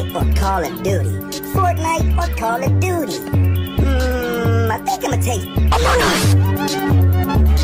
Fortnite or Call of Duty? Fortnite or Call of Duty? Hmm, I think I'm gonna take Among Us.